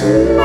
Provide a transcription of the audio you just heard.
tonight.